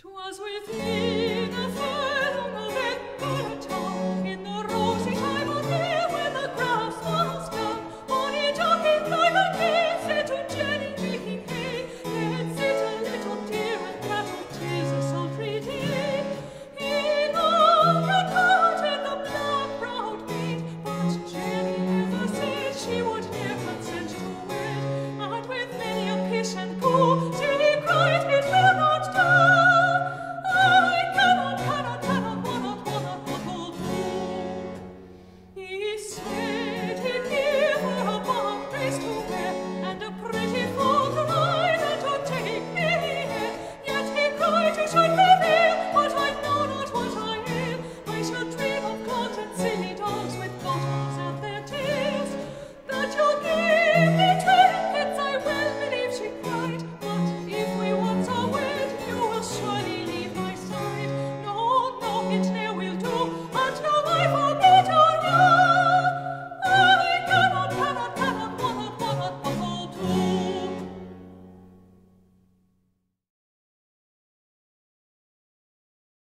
'Twas within a pretty foal